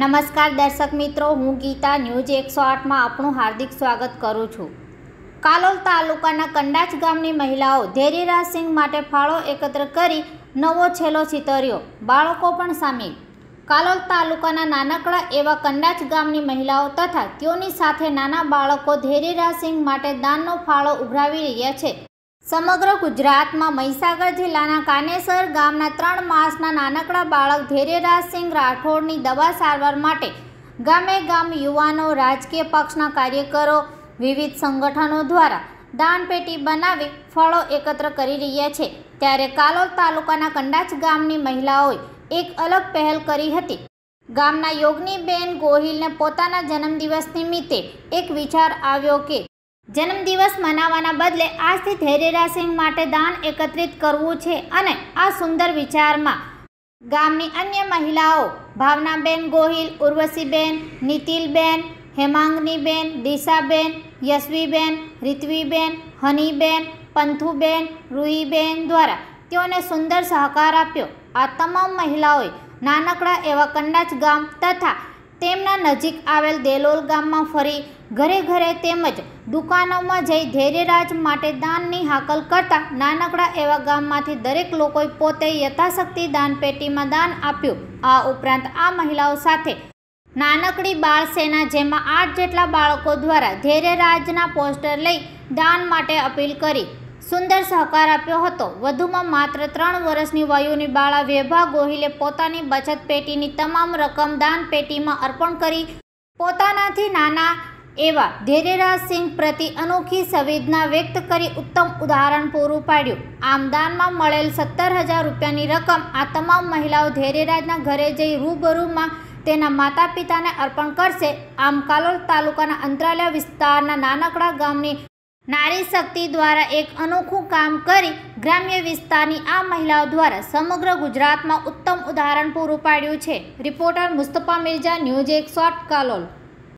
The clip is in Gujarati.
નમસ્કાર દર્શક મિત્રો, હું ગીતા ન્યૂઝ એકસો આઠમાં આપનું હાર્દિક સ્વાગત કરું છું. કાલોલ તાલુકાના કંડાચ ગામની મહિલાઓ ધેરીરાજ સિંહ માટે ફાળો એકત્ર કરી નવો છેલ્લો ચિતર્યો બાળકો પણ સામેલ. કાલોલ તાલુકાના નાનકડા એવા કંડાચ ગામની મહિલાઓ તથા તેઓની સાથે નાના બાળકો ધેરીરાજ સિંહ માટે દાનનો ફાળો ઉઘરાવી રહ્યા છે. સમગ્ર ગુજરાતમાં મહીસાગર જિલ્લાના કાનેસર ગામના ત્રણ માસના નાનકડા બાળક ધૈર્યરાજસિંહ રાઠોડની દવા સારવાર માટે ગામે ગામ યુવાનો, રાજકીય પક્ષના કાર્યકરો, વિવિધ સંગઠનો દ્વારા દાનપેટી બનાવી ફળો એકત્ર કરી રહ્યા છે. ત્યારે કાલોલ તાલુકાના કંડાચ ગામની મહિલાઓએ એક અલગ પહેલ કરી હતી. ગામના યોગનીબેન ગોહિલને પોતાના જન્મદિવસ નિમિત્તે એક વિચાર આવ્યો કે જન્મદિવસ મનાવવાના બદલે આજથી ધૈર્યરાજસિંહ માટે દાન એકત્રિત કરવું છે અને આ સુંદર વિચારમાં ગામની અન્ય મહિલાઓ ભાવનાબેન ગોહિલ, ઉર્વશીબેન, નીતિલબેન, હેમાંગનીબેન, દિશાબેન, યશવીબેન, રીતવીબેન, હનીબેન, પંથુબેન રૂહીબેન દ્વારા તેઓને સુંદર સહકાર આપ્યો. આ તમામ મહિલાઓએ નાનકડા એવા કંડાચ ગામ તથા તેમના નજીક આવેલ દેલોલ ગામમાં ફરી ઘરે ઘરે તેમજ દુકાનોમાં જઈ ધૈર્યરાજ માટે દાનની હાકલ કરતા નાનકડા એવા ગામમાંથી દરેક લોકોએ પોતે યથાશક્તિ દાનપેટીમાં દાન આપ્યું. આ ઉપરાંત આ મહિલાઓ સાથે નાનકડી બાળ સેના જેમાં આઠ જેટલા બાળકો દ્વારા ધૈર્યરાજના પોસ્ટર લઈ દાન માટે અપીલ કરી. સુંદર સહકાર આપ્યો હતો. વધુમાં માત્ર ત્રણ વર્ષની વયુની બાળા વેભા ગોહિલે પોતાની બચત પેટીની તમામ રકમ દાન પેટીમાં અર્પણ કરી પોતાનાથી નાના એવા ધૈર્યરાજસિંહ પ્રતિ અનોખી સંવેદના વ્યક્ત કરી ઉત્તમ ઉદાહરણ પૂરું પાડ્યું. આમ દાનમાં મળેલ સત્તર હજાર રૂપિયાની રકમ આ તમામ મહિલાઓ ધૈર્યરાજના ઘરે જઈ રૂબરૂમાં તેના માતા પિતાને અર્પણ કરશે. આમ કાલોલ તાલુકાના અંતરાલ્યા વિસ્તારના નાનકડા ગામની નારી શક્તિ દ્વારા એક અનોખું કામ કરી ગ્રામ્ય વિસ્તારની આ મહિલાઓ દ્વારા સમગ્ર ગુજરાતમાં ઉત્તમ ઉદાહરણ પૂરું પાડ્યું છે. રિપોર્ટર મુસ્તફા મિર્ઝા ન્યૂઝ એક શોર્ટ, કાલોલ.